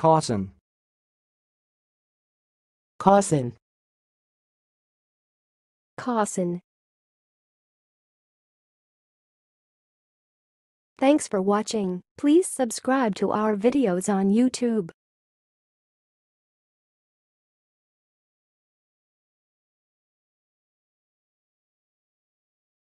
Cousin. Cousin. Cousin. Thanks for watching. Please subscribe to our videos on YouTube.